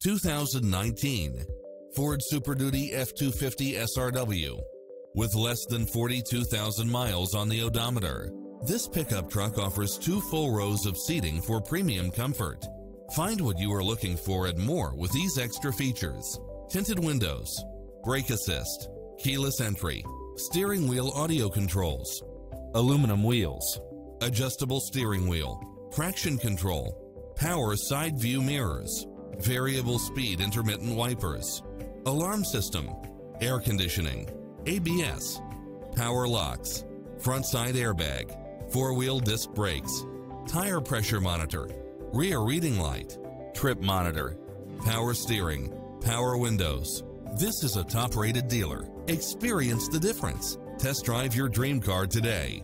2019 Ford Super Duty F250 SRW. With less than 42,000 miles on the odometer, this pickup truck offers two full rows of seating for premium comfort. Find what you are looking for and more with these extra features. Tinted windows, brake assist, keyless entry, steering wheel audio controls, aluminum wheels, adjustable steering wheel, traction control, power side view mirrors, variable speed intermittent wipers, alarm system, air conditioning, ABS, power locks, front side airbag, four-wheel disc brakes, tire pressure monitor, rear reading light, trip monitor, power steering, power windows. This is a top-rated dealer. Experience the difference. Test drive your dream car today.